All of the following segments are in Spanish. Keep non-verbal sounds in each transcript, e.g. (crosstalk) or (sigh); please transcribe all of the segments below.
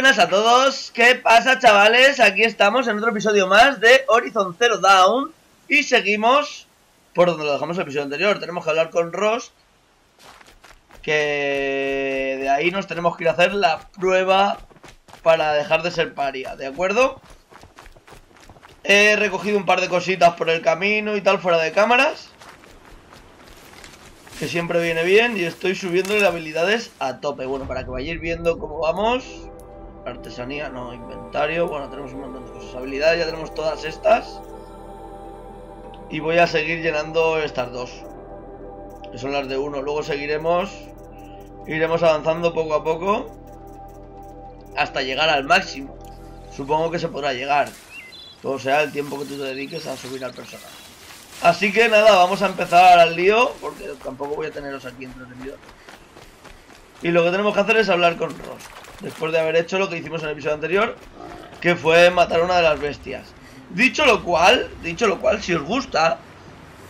buenas a todos, ¿qué pasa chavales? Aquí estamos en otro episodio más de Horizon Zero Dawn Y seguimos por donde lo dejamos el episodio anterior Tenemos que hablar con Ross Que de ahí nos tenemos que ir a hacer la prueba para dejar de ser paria, ¿de acuerdo? He recogido un par de cositas por el camino y tal fuera de cámaras que siempre viene bien y estoy subiendo habilidades a tope. Bueno, para que vayáis viendo cómo vamos. Artesanía, no, inventario. Bueno, tenemos un montón de cosas. Habilidades, ya tenemos todas estas. Y voy a seguir llenando estas dos. Que son las de uno. Luego seguiremos. Iremos avanzando poco a poco. Hasta llegar al máximo. Supongo que se podrá llegar. Todo sea el tiempo que tú te dediques a subir al personaje. Así que nada, vamos a empezar al lío, porque tampoco voy a teneros aquí entretenidos. Y lo que tenemos que hacer es hablar con Ross, después de haber hecho lo que hicimos en el episodio anterior, que fue matar a una de las bestias. Dicho lo cual, dicho lo cual, si os gusta,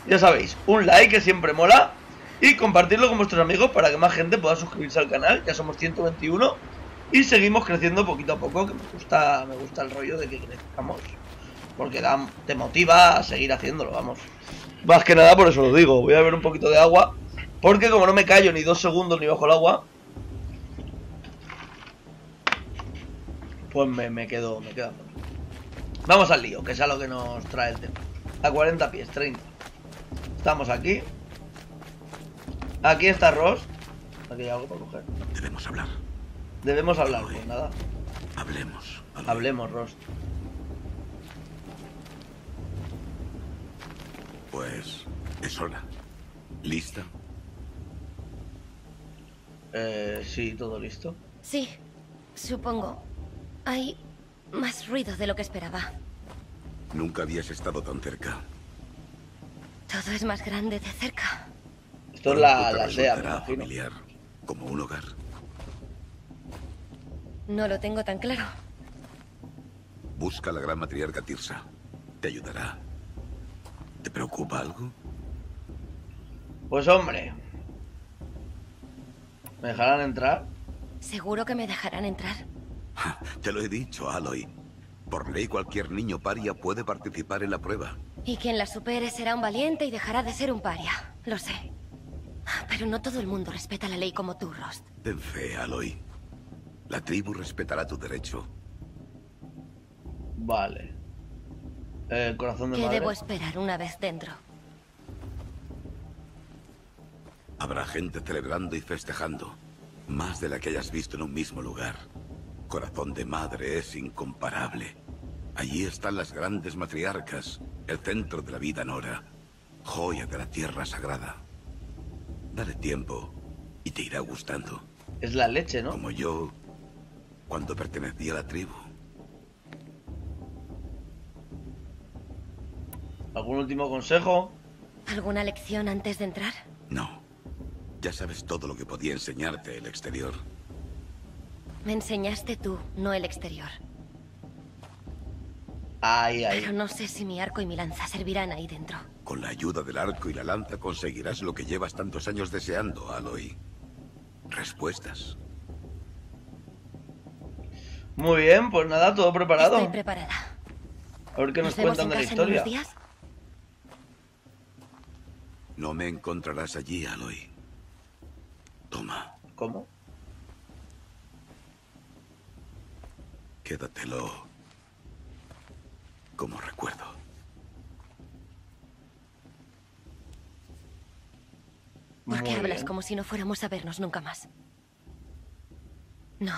ya sabéis, un like que siempre mola, y compartirlo con vuestros amigos para que más gente pueda suscribirse al canal, ya somos 121, y seguimos creciendo poquito a poco, que me gusta, me gusta el rollo de que crezcamos, porque te motiva a seguir haciéndolo, vamos. Más que nada por eso lo digo. Voy a beber un poquito de agua. Porque como no me callo ni dos segundos ni bajo el agua. Pues me, quedo, me quedo. Vamos al lío, que es a lo que nos trae el tema. A 40 pies, 30. Estamos aquí. Aquí está Ross. Aquí hay algo para coger. Debemos hablar. Debemos hablar, pues nada. Hablemos. Hablemos, Ross. Pues es hora. ¿Lista? Eh, sí, todo listo. Sí, supongo. Hay más ruido de lo que esperaba. Nunca habías estado tan cerca. Todo es más grande de cerca. Esto es la, la SEA, familiar, como un hogar. No lo tengo tan claro. Busca a la gran matriarca Tirsa. Te ayudará. ¿Te preocupa algo? Pues hombre. ¿Me dejarán entrar? ¿Seguro que me dejarán entrar? (laughs) Te lo he dicho, Aloy. Por ley cualquier niño paria puede participar en la prueba. Y quien la supere será un valiente y dejará de ser un paria. Lo sé. Pero no todo el mundo respeta la ley como tú, Rost. Ten fe, Aloy. La tribu respetará tu derecho. Vale. El corazón de ¿Qué debo esperar una vez dentro? Habrá gente celebrando y festejando. Más de la que hayas visto en un mismo lugar. Corazón de madre es incomparable. Allí están las grandes matriarcas, el centro de la vida Nora, joya de la tierra sagrada. Dale tiempo y te irá gustando. Es la leche, ¿no? Como yo, cuando pertenecía a la tribu. ¿Algún último consejo? ¿Alguna lección antes de entrar? No. Ya sabes todo lo que podía enseñarte el exterior. Me enseñaste tú, no el exterior. Ay, ay. Pero no sé si mi arco y mi lanza servirán ahí dentro. Con la ayuda del arco y la lanza conseguirás lo que llevas tantos años deseando, Aloy. Respuestas. Muy bien, pues nada, todo preparado. Estoy preparada. A ver qué nos, cuentan de la historia. días? No me encontrarás allí, Aloy. Toma. ¿Cómo? Quédatelo como recuerdo. ¿Por qué hablas como si no fuéramos a vernos nunca más? No.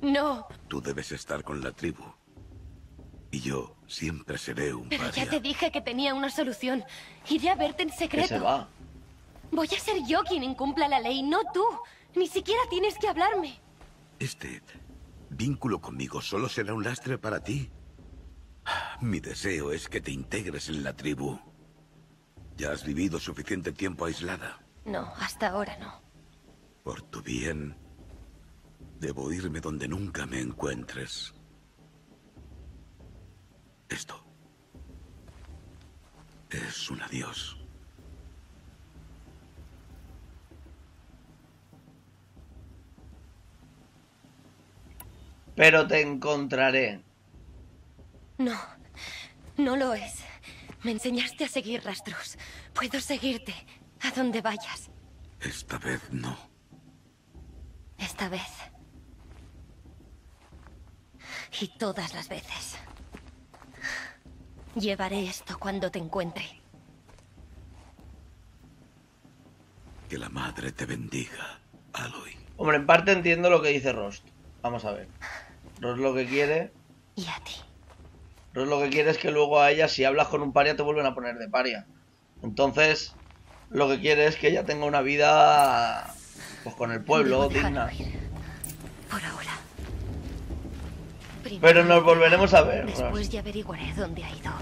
No. Tú debes estar con la tribu. Y yo siempre seré un Pero ya te dije que tenía una solución. Iré a verte en secreto. se va. Voy a ser yo quien incumpla la ley, no tú. Ni siquiera tienes que hablarme. Este vínculo conmigo solo será un lastre para ti. Mi deseo es que te integres en la tribu. Ya has vivido suficiente tiempo aislada. No, hasta ahora no. Por tu bien, debo irme donde nunca me encuentres. Esto es un adiós. Pero te encontraré. No, no lo es. Me enseñaste a seguir rastros. Puedo seguirte a donde vayas. Esta vez no. Esta vez. Y todas las veces. Llevaré esto cuando te encuentre. Que la madre te bendiga, Aloy. Hombre, en parte entiendo lo que dice Rost. Vamos a ver. Rost lo que quiere. Y a ti. Rost lo que quiere es que luego a ella, si hablas con un paria, te vuelven a poner de paria. Entonces, lo que quiere es que ella tenga una vida. Pues con el pueblo, digna. Por ahora. Pero nos volveremos a ver. Después ya averiguaré dónde ha ido.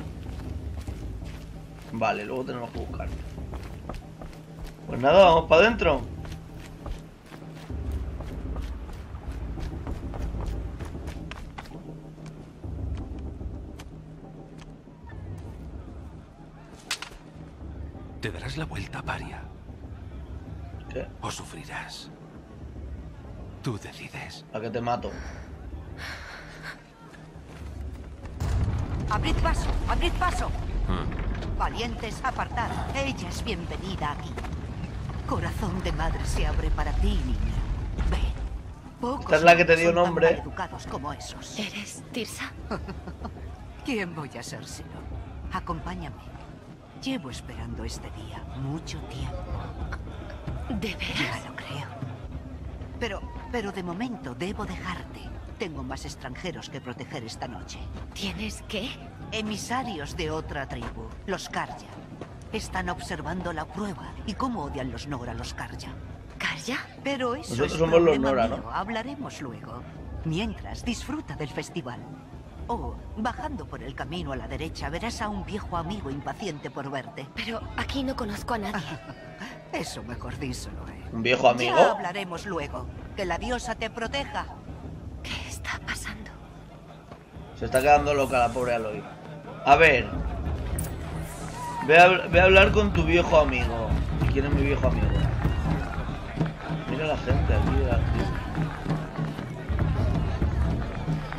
Vale, luego tenemos que buscar. Pues nada, vamos para adentro. Darás la vuelta, Paria, ¿Qué? o sufrirás. Tú decides. A que te mato. Abrid paso, abrid paso. Valientes, apartad. Ella es bienvenida aquí. Corazón de madre se abre para ti, niña. Ven. Pocos Esta es la que te dio nombre. maleducados como esos. ¿Eres Tirsa? (laughs) ¿Quién voy a sérselo? Acompáñame. Llevo esperando este día mucho tiempo. ¿De Ya veras? lo creo. Pero, pero de momento debo dejarte. Tengo más extranjeros que proteger esta noche. ¿Tienes qué? Emisarios de otra tribu, los Karja. Están observando la prueba y cómo odian los Nora a los Karja. ¿Karja? Pero eso Nosotros es somos los Nora, mío. ¿no? Hablaremos luego. Mientras, disfruta del festival. Oh, bajando por el camino a la derecha verás a un viejo amigo impaciente por verte. Pero aquí no conozco a nadie. (laughs) Eso mejor díselo, eh. ¿Un viejo amigo? Ya hablaremos luego. Que la diosa te proteja. ¿Qué está pasando? Se está quedando loca la pobre Aloy. A ver. Ve a, ve a hablar con tu viejo amigo. ¿Y quién es mi viejo amigo? Mira la gente aquí tribu.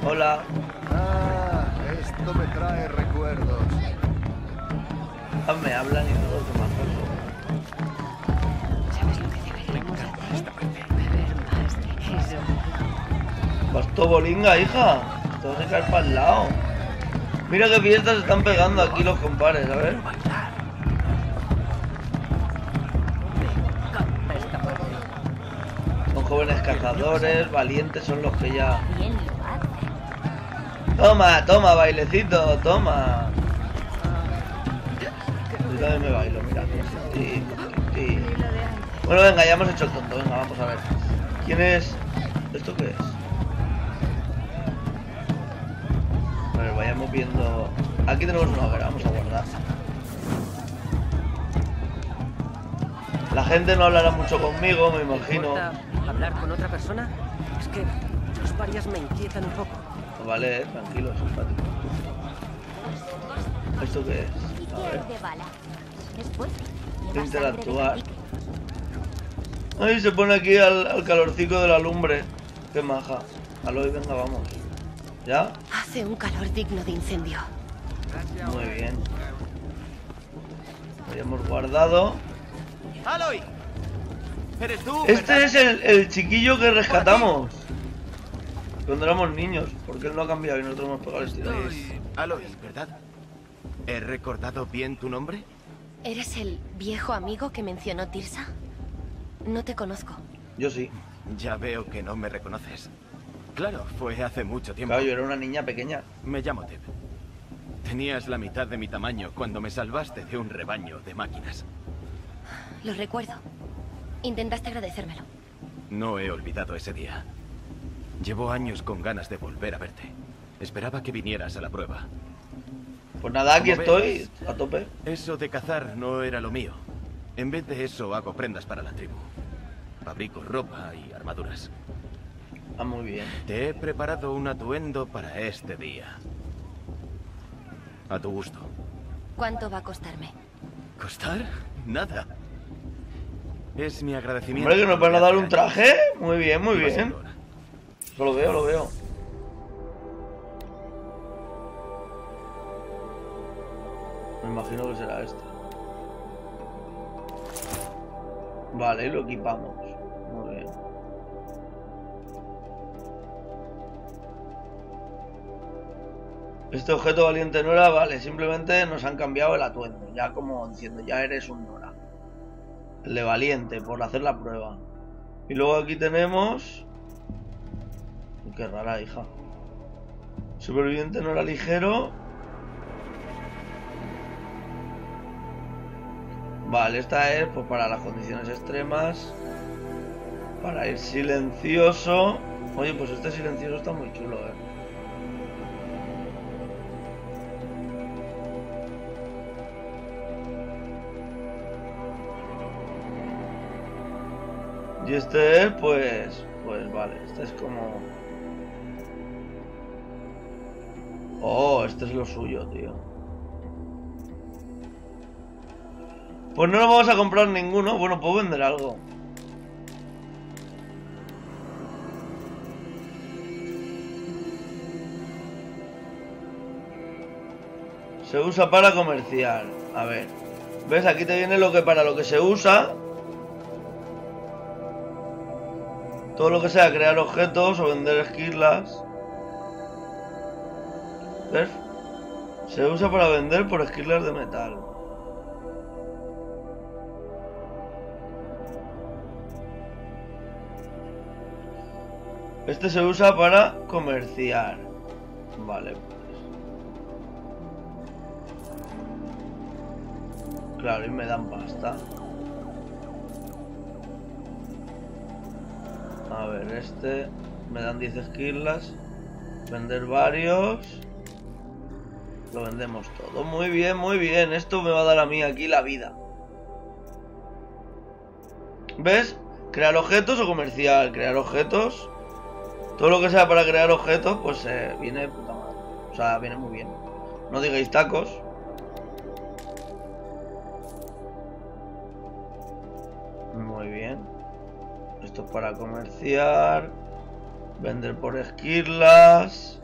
Hola. Ah, esto me trae recuerdos. Me hablan y todo, que más ¿Sabes lo que deberíamos hacer? Beber más. Eso. Basto bolinga, hija. Te vas a caer para el lado. Mira qué fiestas se están pegando aquí los compares, a ver. Son jóvenes cazadores, valientes son los que ya. Toma, toma, bailecito, toma. Yo me bailo, mira. Bueno, venga, ya hemos hecho el tonto. Venga, vamos a ver. ¿Quién es? ¿Esto qué es? A ver, vayamos viendo. Aquí tenemos una hoguera, vamos a guardar. La gente no hablará mucho conmigo, me imagino. ¿Importa hablar con otra persona? Es que los parias me inquietan un poco. Vale, eh, tranquilo, simpático. ¿Esto qué es? A ver. de Interactuar. Ay, se pone aquí al, al calorcico de la lumbre. Qué maja. Aloy, venga, vamos. ¿Ya? Hace un calor digno de incendio. Muy bien. Habíamos guardado. ¡Aloy! ¿Eres tú? Este verdad? es el, el chiquillo que rescatamos. Cuando éramos niños. Porque él no ha cambiado y nosotros hemos pegado el estilo. Eres Aloy, ¿verdad? ¿He recordado bien tu nombre? ¿Eres el viejo amigo que mencionó Tirsa? No te conozco. Yo sí. Ya veo que no me reconoces. Claro, fue hace mucho tiempo. Claro, yo era una niña pequeña. Me llamo Teb. Tenías la mitad de mi tamaño cuando me salvaste de un rebaño de máquinas. Lo recuerdo. Intentaste agradecérmelo. No he olvidado ese día. Llevo años con ganas de volver a verte. Esperaba que vinieras a la prueba. Pues nada, aquí estoy, ves. a tope. Eso de cazar no era lo mío. En vez de eso hago prendas para la tribu. Fabrico ropa y armaduras. Ah, muy bien. Te he preparado un atuendo para este día. A tu gusto. ¿Cuánto va a costarme? ¿Costar? Nada. Es mi agradecimiento. Hombre, que nos van a dar un traje. Muy bien, muy bien. Lo veo, lo veo. Me imagino que será este. Vale, lo equipamos. Muy bien. Este objeto valiente Nora, vale, simplemente nos han cambiado el atuendo. Ya como diciendo, ya eres un Nora. El de valiente, por hacer la prueba. Y luego aquí tenemos Qué rara, hija. Superviviente Nora ligero. Vale, esta es pues para las condiciones extremas. Para ir silencioso. Oye, pues este silencioso está muy chulo, eh. Y este es, pues, pues vale, este es como... Oh, este es lo suyo, tío. Pues no nos vamos a comprar ninguno. Bueno, puedo vender algo. Se usa para comerciar. A ver. ¿Ves? Aquí te viene lo que para lo que se usa. Todo lo que sea crear objetos o vender esquirlas. Se usa para vender por esquirlas de metal. Este se usa para comerciar. Vale, pues. Claro, y me dan pasta. A ver, este me dan 10 esquirlas. Vender varios. Lo vendemos todo. Muy bien, muy bien. Esto me va a dar a mí aquí la vida. ¿Ves? Crear objetos o comercial. Crear objetos. Todo lo que sea para crear objetos, pues eh, viene puta madre. O sea, viene muy bien. No digáis tacos. Muy bien. Esto es para comerciar. Vender por esquirlas.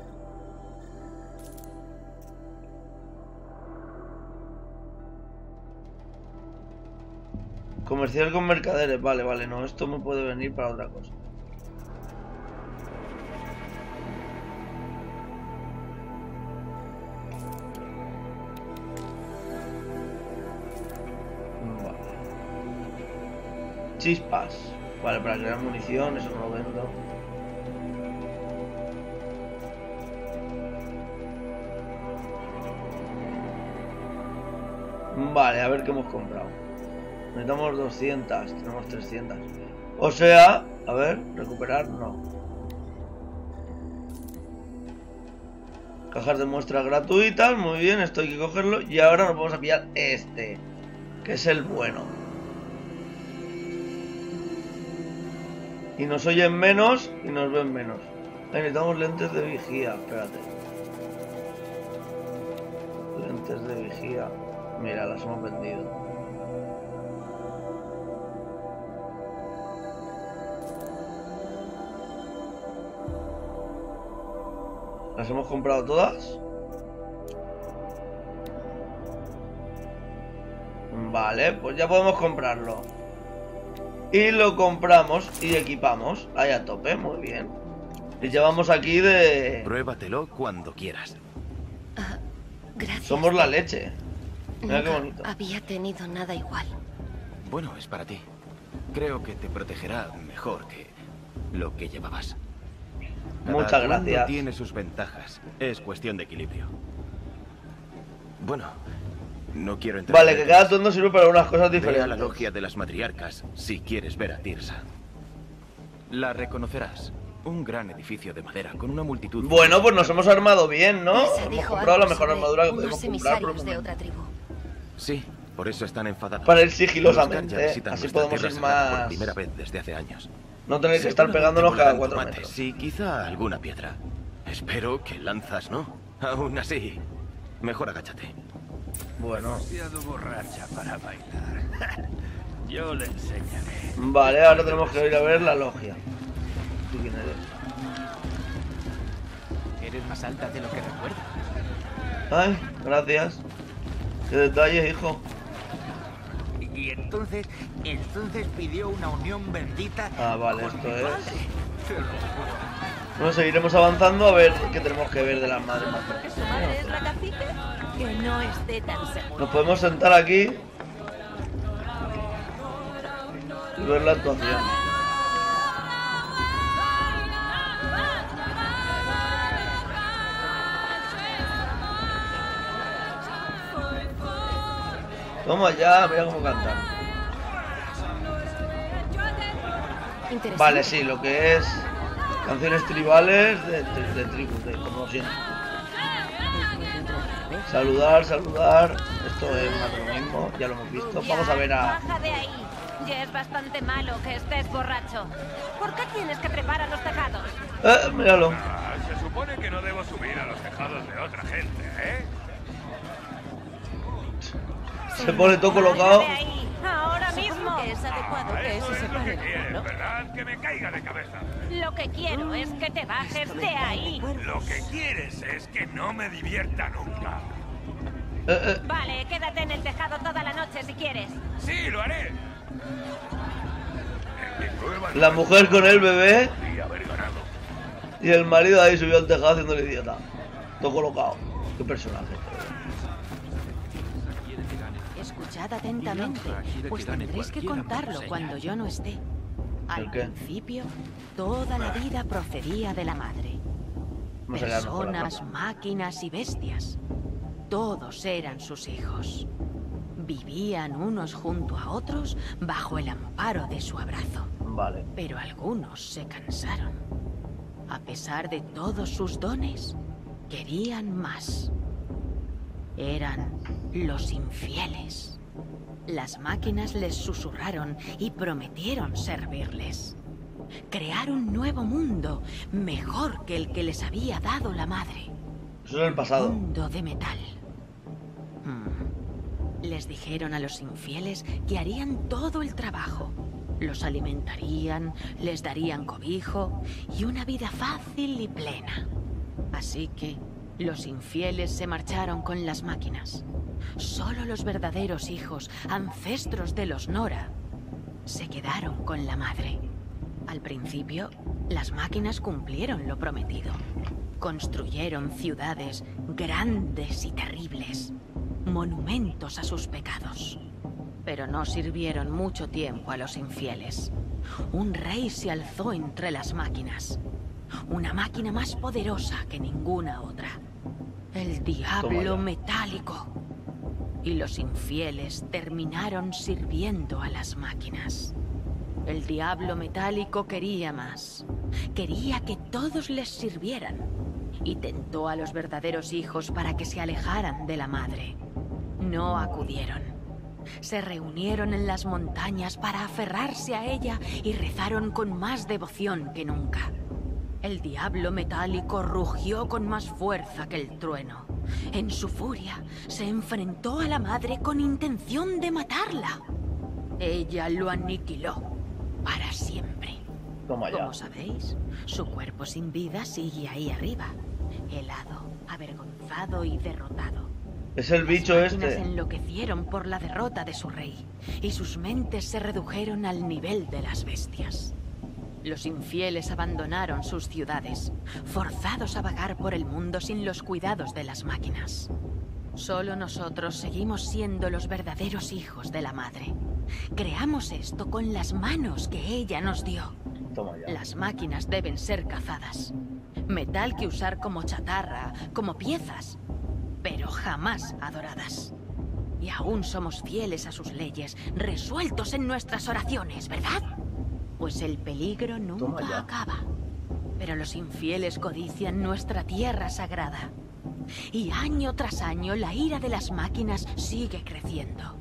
Comerciar con mercaderes. Vale, vale, no. Esto me puede venir para otra cosa. Chispas. Vale, para crear munición, eso no lo vendo. Vale, a ver qué hemos comprado. Necesitamos 200, tenemos 300. O sea, a ver, recuperar, no. Cajas de muestras gratuitas, muy bien, esto hay que cogerlo. Y ahora nos vamos a pillar este, que es el bueno. Y nos oyen menos y nos ven menos. Necesitamos lentes de vigía, espérate. Lentes de vigía. Mira, las hemos vendido. ¿Las hemos comprado todas? Vale, pues ya podemos comprarlo. Y lo compramos y equipamos. Ahí a tope, muy bien. Y llevamos aquí de... Pruébatelo cuando quieras. Gracias. Somos la leche. Mira qué bonito. había tenido nada igual. Bueno, es para ti. Creo que te protegerá mejor que lo que llevabas. Cada Muchas gracias. tiene sus ventajas. Es cuestión de equilibrio. Bueno, no quiero entrar Vale, en que cada atuendo sirve para unas cosas Ve a la diferentes. logia de las matriarcas si quieres ver a Tirsa. La reconocerás. Un gran edificio de madera con una multitud. Bueno, pues nos hemos armado bien, ¿no? Hemos comprado la mejor armadura que podemos comprar. por de otra tribu. Sí, por eso están enfadados. Para ir Los sigilosamente, visitan así podemos tierra ir más- Por primera vez desde hace años. No tener que estar pegándonos cada cuatro tomates. metros. Sí, quizá alguna piedra. Espero que lanzas no. Aún así, mejor agáchate. Bueno, borracha para bailar. (laughs) Yo le enseñaré. vale, ahora tenemos que ir a ver la logia. ¿Tú quién eres? Eres más alta de lo que recuerdo. Ay, gracias. Qué detalle, hijo. Y entonces, entonces pidió una unión bendita. Ah, vale, con esto mi es. padre. Te lo juro. Bueno, seguiremos avanzando a ver qué tenemos que ver de las madres más ¿Porque su madre es la cacique? Que no esté tan seguro. Nos podemos sentar aquí y ver la actuación. Toma ya, mira cómo. Interesante. Vale, sí, lo que es canciones tribales de, de, de tribus, de como siempre. Saludar, saludar. Esto es más mismo, ya lo hemos visto. Vamos a ver a. Baja de ahí. Ya es bastante malo que estés borracho. ¿Por qué tienes que trepar a los tejados? Eh, míralo. Ah, se supone que no debo subir a los tejados de otra gente, ¿eh? Se pone todo colocado. Ahora mismo. que es adecuado Ah, que eso es lo que de quieres, acuerdo. ¿verdad? Que me caiga de cabeza. Lo que quiero es que te bajes de ahí. Lo que quieres es que no me divierta nunca. Eh, eh, Vale, quédate en el tejado toda la noche si quieres. Sí, lo haré. La mujer con el bebé y el marido ahí subió al tejado haciéndole idiota. Todo colocado. Qué personaje. Escuchad atentamente, pues tendréis que contarlo señas. cuando yo no esté. Al principio, toda la vida procedía de la madre. Personas, máquinas y bestias. Todos eran sus hijos. Vivían unos junto a otros bajo el amparo de su abrazo. Vale. Pero algunos se cansaron. A pesar de todos sus dones, querían más. Eran los infieles. Las máquinas les susurraron y prometieron servirles. Crear un nuevo mundo mejor que el que les había dado la madre. Eso es el pasado. Mundo de metal. Hmm. Les dijeron a los infieles que harían todo el trabajo. Los alimentarían, les darían cobijo y una vida fácil y plena. Así que los infieles se marcharon con las máquinas. Solo los verdaderos hijos, ancestros de los Nora, se quedaron con la madre. Al principio, las máquinas cumplieron lo prometido. Construyeron ciudades grandes y terribles, monumentos a sus pecados. Pero no sirvieron mucho tiempo a los infieles. Un rey se alzó entre las máquinas. Una máquina más poderosa que ninguna otra. El diablo metálico. Y los infieles terminaron sirviendo a las máquinas. El diablo metálico quería más. Quería que todos les sirvieran. Y tentó a los verdaderos hijos para que se alejaran de la madre. No acudieron. Se reunieron en las montañas para aferrarse a ella y rezaron con más devoción que nunca. El diablo metálico rugió con más fuerza que el trueno. En su furia, se enfrentó a la madre con intención de matarla. Ella lo aniquiló para siempre. Ya. Como sabéis, su cuerpo sin vida sigue ahí arriba, helado, avergonzado y derrotado. Es el bicho Las este. enloquecieron por la derrota de su rey y sus mentes se redujeron al nivel de las bestias. Los infieles abandonaron sus ciudades, forzados a vagar por el mundo sin los cuidados de las máquinas. Solo nosotros seguimos siendo los verdaderos hijos de la madre. Creamos esto con las manos que ella nos dio. Las máquinas deben ser cazadas. Metal que usar como chatarra, como piezas, pero jamás adoradas. Y aún somos fieles a sus leyes, resueltos en nuestras oraciones, ¿verdad? Pues el peligro nunca acaba. Pero los infieles codician nuestra tierra sagrada. Y año tras año la ira de las máquinas sigue creciendo.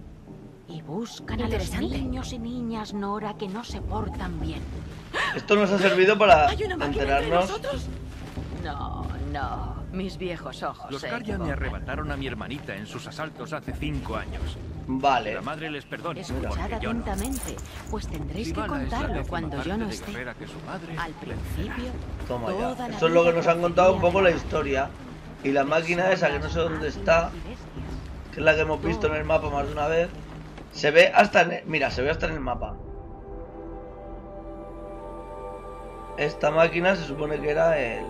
Y buscan a los niños y niñas Nora que no se portan bien. Esto nos ha servido para ¿Hay una máquina entre enterarnos. nosotros? No, no. Mis viejos ojos. Los Karja me equivocan. arrebataron a mi hermanita en sus asaltos hace cinco años. Vale. La madre les perdone, Escuchad no. atentamente, pues tendréis que contarlo cuando yo no esté. guerrera que su madre Al principio, Toma toda ya. la Eso es lo que nos han contado un poco la historia. Y la máquina esa que no sé dónde está, que es la que hemos visto en el mapa más de una vez, se ve hasta en el, mira, se ve hasta en el mapa. Esta máquina se supone que era el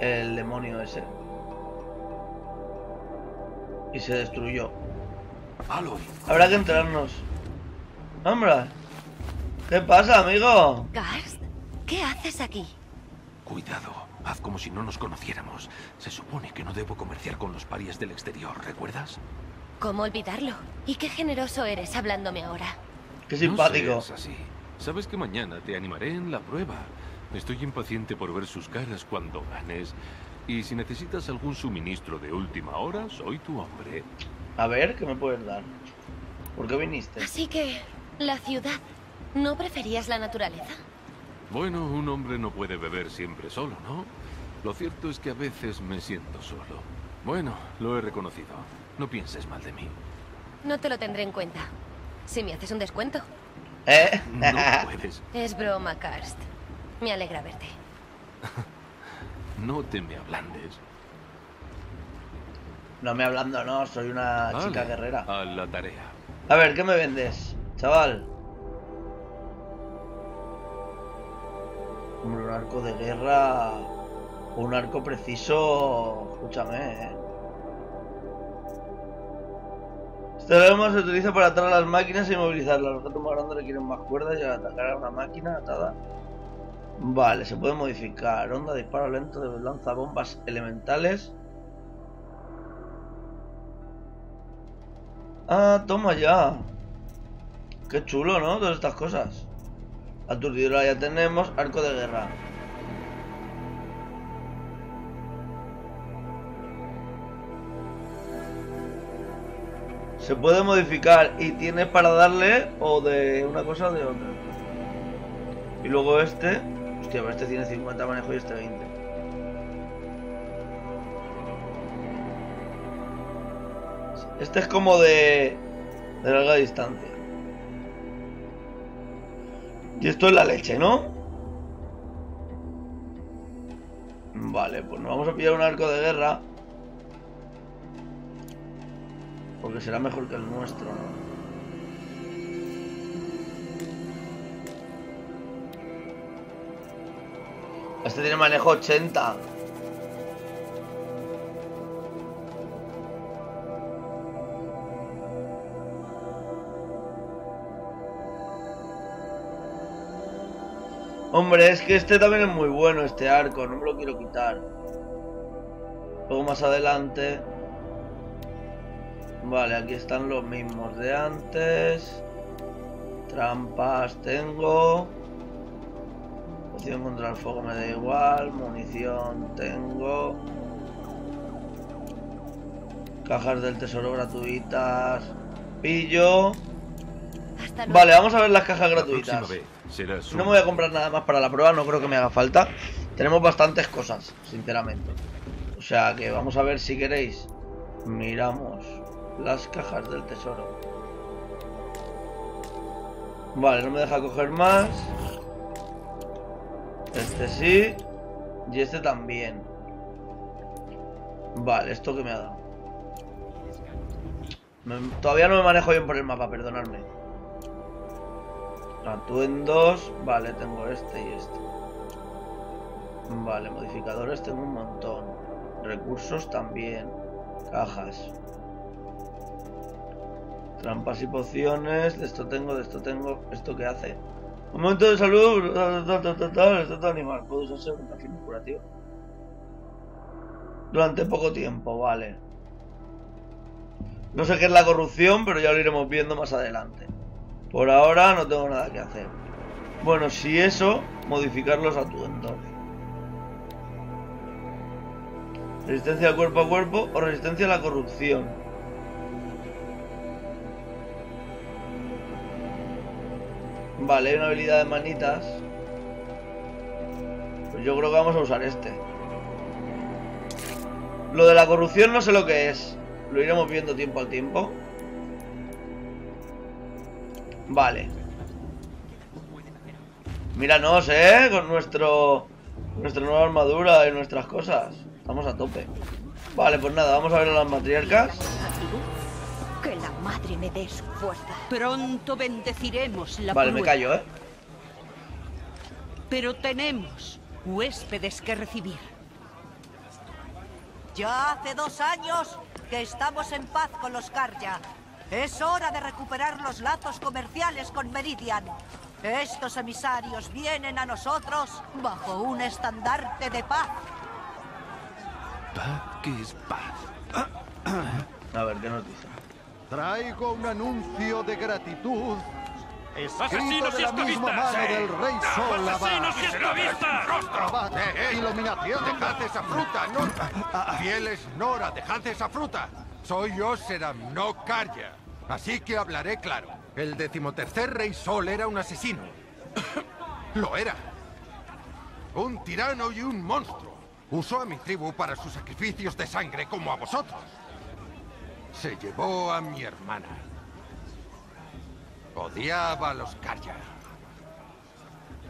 el demonio ese. Y se destruyó. Habrá que enterarnos. Hombre, ¿qué pasa, amigo? Garst, ¿qué haces aquí? Cuidado, haz como si no nos conociéramos. Se supone que no debo comerciar con los parias del exterior, ¿recuerdas? ¿Cómo olvidarlo? ¿Y qué generoso eres hablándome ahora? Qué simpático. No seas así. Sabes que mañana te animaré en la prueba. Estoy impaciente por ver sus caras cuando ganes. Y si necesitas algún suministro de última hora, soy tu hombre. A ver, ¿qué me puedes dar? ¿Por qué viniste? Así que, la ciudad. ¿No preferías la naturaleza? Bueno, un hombre no puede beber siempre solo, ¿no? Lo cierto es que a veces me siento solo. Bueno, lo he reconocido. No pienses mal de mí. No te lo tendré en cuenta. Si me haces un descuento. ¿Eh? No puedes. Es broma, Karst. Me alegra verte. (laughs) No te me ablandes. No me hablando, no, soy una Vale, chica guerrera. A la tarea. A ver, ¿qué me vendes, chaval? Hombre, un arco de guerra. Un arco preciso. Escúchame, eh. Este arma se utiliza para atar a las máquinas y movilizarlas. Los gatos más grandes requieren más cuerdas y al atacar a una máquina atada. Vale, se puede modificar. Onda, disparo lento de lanza bombas elementales. Ah, toma ya. Qué chulo, ¿no? Todas estas cosas. Aturdidora ya tenemos. Arco de guerra. Se puede modificar y tiene para darle o de una cosa o de otra. Y luego este. Hostia, pero este tiene 50 manejo y este 20. Este es como de. de larga distancia. Y esto es la leche, ¿no? Vale, pues nos vamos a pillar un arco de guerra. Porque será mejor que el nuestro, ¿no? Este tiene manejo 80. Hombre, es que este también es muy bueno, este arco, no me lo quiero quitar. Luego más adelante... Vale, aquí están los mismos de antes. Trampas tengo. Poción contra el fuego me da igual. Munición tengo. Cajas del tesoro gratuitas. Pillo. Vale, vamos a ver las cajas La gratuitas. No me voy a comprar nada más para la prueba, no creo que me haga falta. Tenemos bastantes cosas, sinceramente. O sea que vamos a ver si queréis. Miramos las cajas del tesoro. Vale, no me deja coger más. Este sí. Y este también. Vale, ¿esto que me ha dado? Me- todavía no me manejo bien por el mapa, perdonadme. Atuendos, vale, tengo este y este. Vale, modificadores tengo un montón. Recursos también. Cajas. Trampas y pociones. De esto tengo, de esto tengo. ¿Esto qué hace? Momento de salud. Estado animal. Puede usarse un fin curativo. Durante poco tiempo, vale. No sé qué es la corrupción, pero ya lo iremos viendo más adelante. Por ahora no tengo nada que hacer. Bueno, si eso, modificar los atuendos. Resistencia al cuerpo a cuerpo o resistencia a la corrupción. Vale, hay una habilidad de manitas. Pues yo creo que vamos a usar este. Lo de la corrupción no sé lo que es. Lo iremos viendo tiempo al tiempo. Vale. Míranos, eh, con nuestro nuestra nueva armadura y nuestras cosas. Estamos a tope. Vale, pues nada, vamos a ver a las matriarcas. Que la madre me dé su fuerza. Pronto bendeciremos la Vale, me callo, ¿eh? Pero tenemos huéspedes que recibir. Ya hace dos años que estamos en paz con los Karja. Es hora de recuperar los lazos comerciales con Meridian. Estos emisarios vienen a nosotros bajo un estandarte de paz. Paz, ¿qué es paz? A ver, ¿qué nos dice? Traigo un anuncio de gratitud escrito ¡Asesinos de y la misma esclavistas! mano ¡Sí! del rey Sol ¡Asesinos y esclavistas! Abad, iluminación. ¡Dejad esa fruta! ¡No! ¡Fieles Nora, dejad esa fruta! Soy Oseram, no Karya. Así que hablaré claro. El decimotercer rey Sol era un asesino. (coughs) Lo era. Un tirano y un monstruo. Usó a mi tribu para sus sacrificios de sangre como a vosotros. Se llevó a mi hermana. Odiaba a los Karya.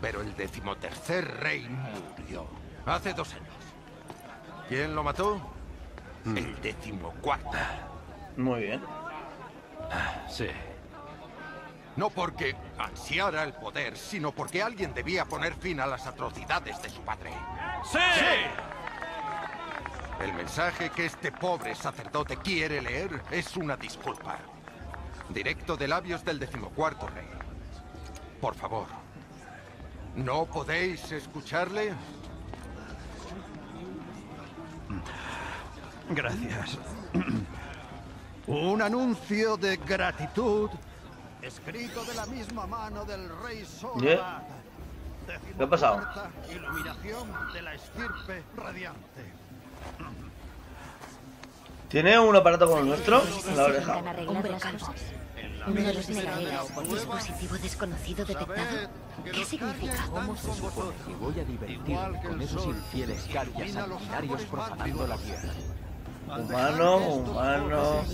Pero el decimotercer rey murió. Hace dos años. ¿Quién lo mató? El decimocuarto. Muy bien. Sí. No porque ansiara el poder, sino porque alguien debía poner fin a las atrocidades de su padre. ¡Sí! El mensaje que este pobre sacerdote quiere leer es una disculpa. Directo de labios del decimocuarto rey. Por favor, ¿no podéis escucharle? Gracias. Un anuncio de gratitud escrito de la misma mano del rey Sol. ¿Qué? Abad. ¿Qué ha pasado? Iluminación de la estirpe radiante. ¿Tiene un aparato como el nuestro en la oreja? ¿Necesitan arreglar las cosas? ¿Nudos de madera o dispositivo desconocido detectado? ¿Qué significa? ¿Cómo se supone que voy a divertirme con esos infieles cargas sanguinarios profanando la tierra? Humano, humano.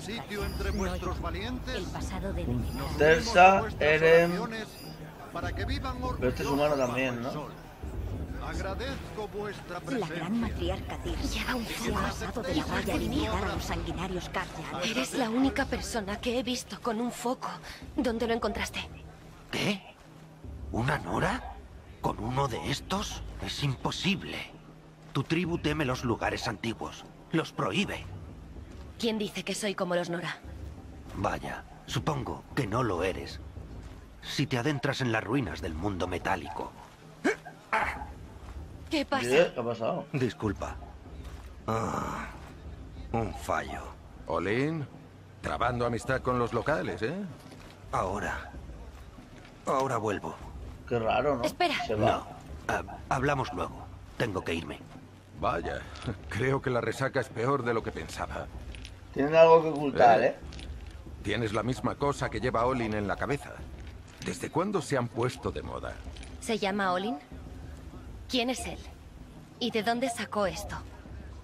Sitio entre no vuestros valientes. El pasado de Veneno. Tersa, Vuestras Eren. oraciones Para que vivan Pero este es humano también, ¿no? Agradezco vuestra La presencia. gran matriarca Tirsa Lleva un ha fuego. pasado de la valla a alimentar a los sanguinarios Karja. Eres la única persona que he visto con un foco. ¿Dónde lo encontraste? ¿Qué? ¿Una Nora? ¿Con uno de estos? Es imposible. Tu tribu teme los lugares antiguos. Los prohíbe. ¿Quién dice que soy como los Nora? Vaya, supongo que no lo eres. Si te adentras en las ruinas del mundo metálico. ¿Qué pasa? ¿Qué? ¿Qué ha pasado? Disculpa. Ah, un fallo. Olin, trabando amistad con los locales, ¿eh? Ahora. Ahora vuelvo. Qué raro, ¿no? Espera. Se va. No. ah, hablamos luego. Tengo que irme. Vaya, creo que la resaca es peor de lo que pensaba. Tienen algo que ocultar, Eh. ¿eh? Tienes la misma cosa que lleva Olin en la cabeza. ¿Desde cuándo se han puesto de moda? ¿Se llama Olin? ¿Quién es él? ¿Y de dónde sacó esto?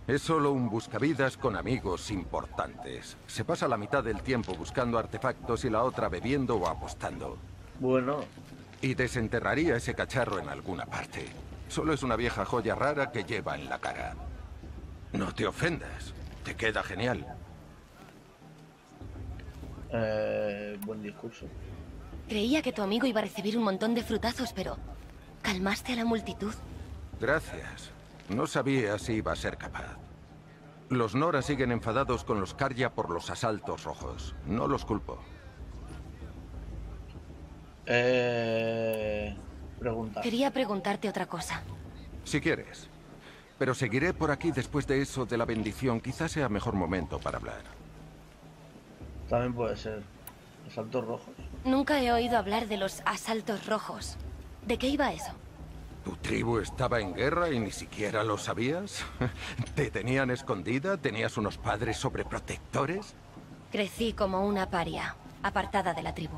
Es solo un buscavidas con amigos importantes. Se pasa la mitad del tiempo buscando artefactos y la otra bebiendo o apostando. Bueno, Y desenterraría ese cacharro en alguna parte. Solo es una vieja joya rara que lleva en la cara. No te ofendas. Te queda genial. eh, buen discurso. Creía que tu amigo iba a recibir un montón de frutazos, pero... ¿Calmaste a la multitud? Gracias. No sabía si iba a ser capaz. Los Nora siguen enfadados con los Karya por los asaltos rojos. No los culpo. Eh, pregunta. Quería preguntarte otra cosa. Si quieres. Pero seguiré por aquí después de eso de la bendición. Quizás sea mejor momento para hablar. También puede ser. Asaltos rojos. Nunca he oído hablar de los asaltos rojos. ¿De qué iba eso? ¿Tu tribu estaba en guerra y ni siquiera lo sabías? (laughs) ¿Te tenían escondida? ¿Tenías unos padres sobreprotectores? Crecí como una paria, apartada de la tribu.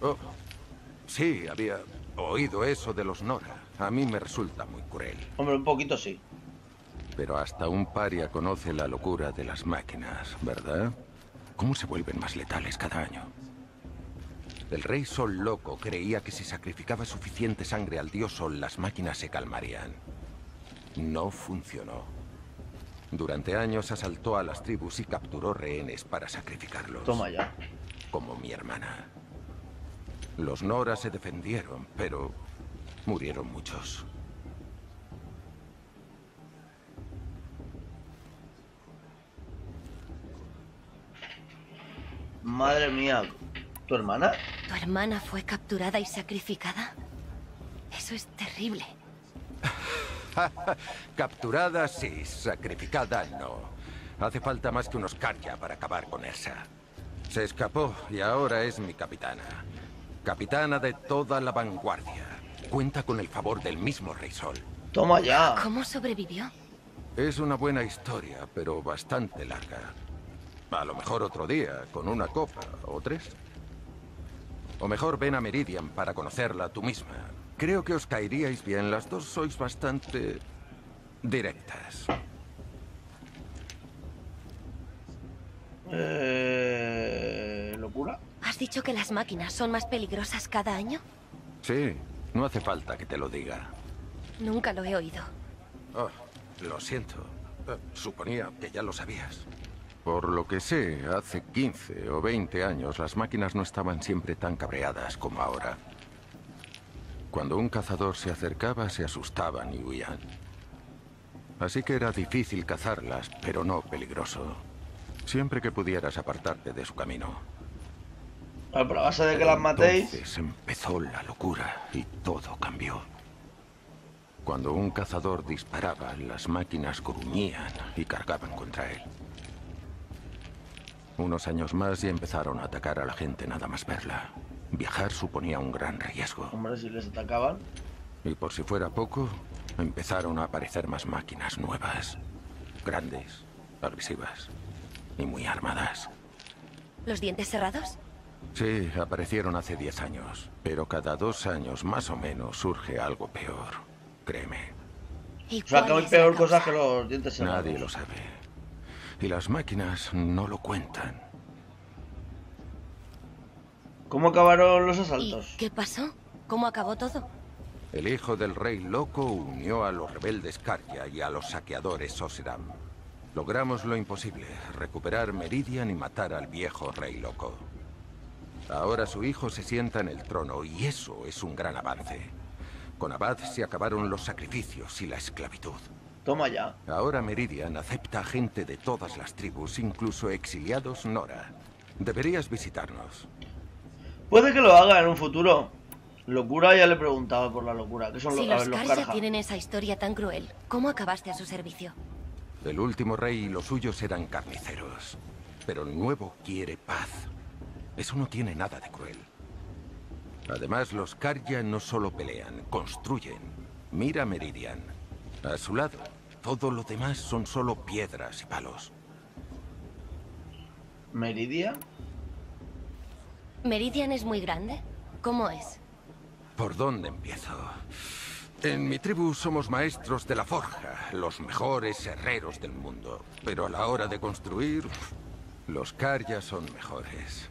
Oh, sí, había oído eso de los Nora. A mí me resulta muy cruel. Hombre, un poquito sí. Pero hasta un paria conoce la locura de las máquinas, ¿verdad? ¿Cómo se vuelven más letales cada año? El rey Sol loco creía que si sacrificaba suficiente sangre al dios Sol, las máquinas se calmarían. No funcionó. Durante años asaltó a las tribus y capturó rehenes para sacrificarlos. Toma ya. Como mi hermana. Los Nora se defendieron, pero murieron muchos. Madre mía. ¿Tu hermana? ¿Tu hermana fue capturada y sacrificada? Eso es terrible. (laughs) Capturada sí, sacrificada no. Hace falta más que unos Karja para acabar con esa. Se escapó y ahora es mi capitana. Capitana de toda la vanguardia. Cuenta con el favor del mismo Rey Sol. Toma ya. ¿Cómo sobrevivió? Es una buena historia, pero bastante larga. A lo mejor otro día, con una copa o tres. O mejor ven a Meridian para conocerla tú misma. Creo que os caeríais bien. Las dos sois bastante directas. Eh... ¿Locura? ¿Has dicho que las máquinas son más peligrosas cada año? Sí, no hace falta que te lo diga. Nunca lo he oído. Oh, lo siento. Eh, suponía que ya lo sabías. Por lo que sé, hace 15 o 20 años las máquinas no estaban siempre tan cabreadas como ahora. Cuando un cazador se acercaba, se asustaban y huían. Así que era difícil cazarlas, pero no peligroso. Siempre que pudieras apartarte de su camino. A base de que las matéis. Entonces empezó la locura y todo cambió. Cuando un cazador disparaba, las máquinas gruñían y cargaban contra él. Unos años más y empezaron a atacar a la gente nada más verla. Viajar suponía un gran riesgo. Hombre, si les atacaban. Y por si fuera poco, empezaron a aparecer más máquinas nuevas. Grandes, agresivas y muy armadas. ¿Los dientes cerrados? Sí, aparecieron hace 10 años. Pero cada dos años más o menos surge algo peor. Créeme. ¿Y O sea, que hay peor causa? que los dientes cerrados. Nadie lo sabe. Y las máquinas no lo cuentan. ¿Cómo acabaron los ¿Y asaltos? qué pasó? ¿Cómo acabó todo? El hijo del rey loco unió a los rebeldes Karja y a los saqueadores Oseram. Logramos lo imposible, recuperar Meridian y matar al viejo rey loco. Ahora su hijo se sienta en el trono y eso es un gran avance. Con Abad se acabaron los sacrificios y la esclavitud. Toma ya. Ahora Meridian acepta a gente de todas las tribus, incluso exiliados Nora. Deberías visitarnos. Puede que lo haga en un futuro. Locura ya le preguntaba por la locura. ¿Qué son Si los, a los ver, tienen esa historia tan cruel, ¿cómo acabaste a su servicio? El último rey y los suyos eran carniceros. Pero el nuevo quiere paz. Eso no tiene nada de cruel. Además, los Karja no solo pelean, construyen. Mira Meridian. A su lado, todo lo demás son solo piedras y palos. ¿Meridia? ¿Meridian es muy grande? ¿Cómo es? ¿Por dónde empiezo? En mi tribu somos maestros de la forja, los mejores herreros del mundo. Pero a la hora de construir, los Karja son mejores.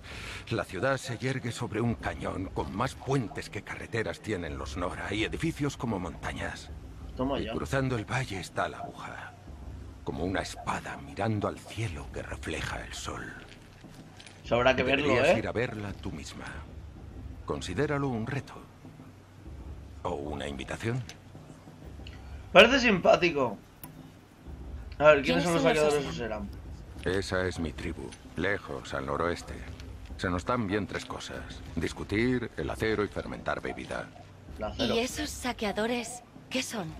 La ciudad se yergue sobre un cañón con más puentes que carreteras tienen los Nora y edificios como montañas. Toma Y ya. cruzando el valle está la aguja, como una espada mirando al cielo que refleja el sol. Eso habrá que verlo, Deberías ¿eh? ir a verla tú misma. Considéralo un reto. O una invitación. Parece simpático. A ver, ¿quiénes ¿Quiénes son los saqueadores esos? Oseram? Esa es mi tribu, lejos, al noroeste. Se nos dan bien tres cosas. Discutir, el acero y fermentar bebida. ¿Y esos saqueadores qué son?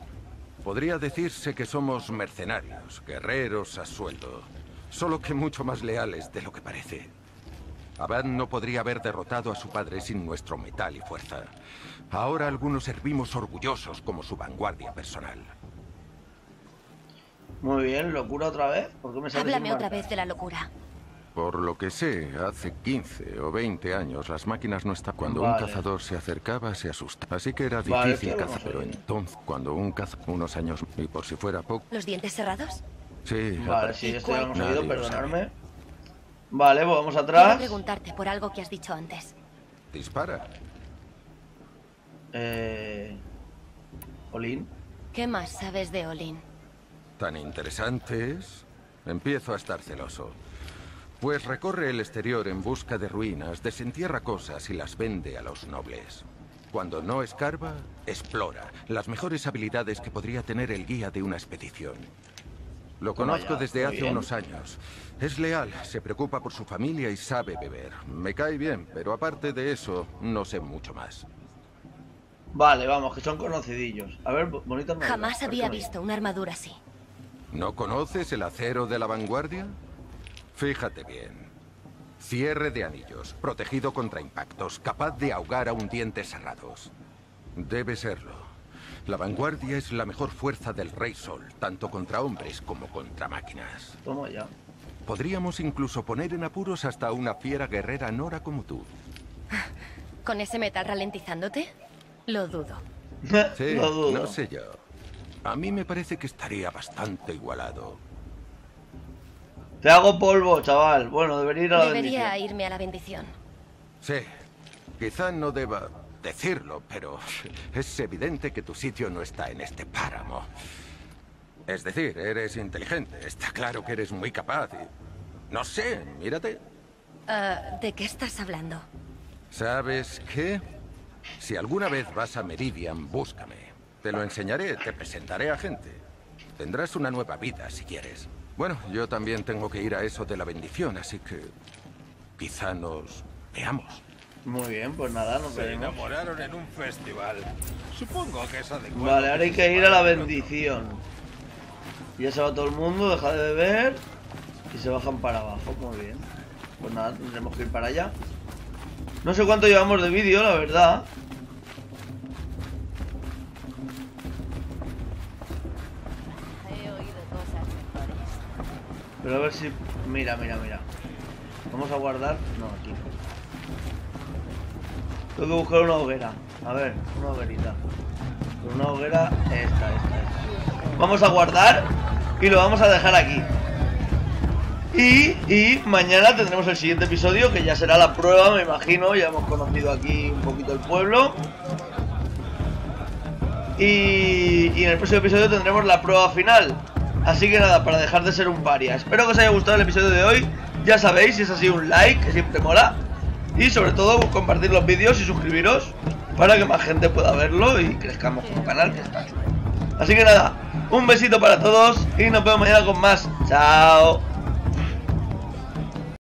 Podría decirse que somos mercenarios, guerreros a sueldo. Solo que mucho más leales de lo que parece. Abad no podría haber derrotado a su padre sin nuestro metal y fuerza. Ahora algunos servimos orgullosos como su vanguardia personal. Muy bien, locura otra vez. ¿Por qué me sale Háblame otra vez de la locura. Por lo que sé, hace 15 o 20 años las máquinas no estaban. Cuando un Vale. cazador se acercaba, se asustaba. Así que era Vale, difícil cazar. Pero entonces, cuando un caza unos años, y por si fuera poco, ¿Los dientes cerrados? sí, Vale, sí, ¿Y esto ya lo hemos oído, perdonadme. Vale, pues vamos Quiero atrás. preguntarte por algo que has dicho antes. dispara. Eh... Olin. ¿Qué más sabes de Olin? ¿Tan interesante es? Empiezo a estar celoso. Pues recorre el exterior en busca de ruinas, desentierra cosas y las vende a los nobles. Cuando no escarba, explora. Las mejores habilidades que podría tener el guía de una expedición. Lo conozco desde hace unos años. Es leal, se preocupa por su familia y sabe beber. Me cae bien, pero aparte de eso, no sé mucho más. Vale, vamos, que son conocidillos. A ver, bo- bonita armadura. Jamás había visto una armadura así. ¿No conoces el acero de la vanguardia? Fíjate bien. Cierre de anillos, protegido contra impactos, capaz de ahogar a hundientes cerrados. Debe serlo. La vanguardia es la mejor fuerza del Rey Sol, tanto contra hombres como contra máquinas. Toma ya. Podríamos incluso poner en apuros hasta una fiera guerrera Nora como tú. ¿Con ese metal ralentizándote? Lo dudo. Sí, (laughs) Lo dudo. no sé yo. A mí me parece que estaría bastante igualado. Te hago polvo, chaval. Bueno, debería ir a la Debería bendición. irme a la bendición. Sí, quizá no deba decirlo, pero es evidente que tu sitio no está en este páramo. Es decir, eres inteligente, está claro que eres muy capaz y... No sé, mírate. Ah, ¿De qué estás hablando? ¿Sabes qué? Si alguna vez vas a Meridian, búscame. Te lo enseñaré, te presentaré a gente. Tendrás una nueva vida si quieres. Bueno, yo también tengo que ir a eso de la bendición, así que quizá nos veamos. Muy bien, pues nada, nos Se veremos. enamoraron en un festival. Supongo que es adecuado. Vale, ahora hay que ir a la bendición. Ya se va todo el mundo, deja de beber y se bajan para abajo. Muy bien. Pues nada, tendremos que ir para allá. No sé cuánto llevamos de vídeo, la verdad. Pero a ver si... Mira, mira, mira. Vamos a guardar... No, aquí. Tengo que buscar una hoguera. A ver, una hoguerita. Una hoguera... Esta, esta, esta. Vamos a guardar y lo vamos a dejar aquí. Y, y mañana tendremos el siguiente episodio que ya será la prueba, me imagino. Ya hemos conocido aquí un poquito el pueblo. Y, y en el próximo episodio tendremos la prueba final. Así que nada, para dejar de ser un paria. Espero que os haya gustado el episodio de hoy. Ya sabéis, si es así, un like, que siempre mola. Y sobre todo, compartir los vídeos y suscribiros para que más gente pueda verlo y crezcamos como canal, que está. Así que nada, un besito para todos y nos vemos mañana con más. Chao.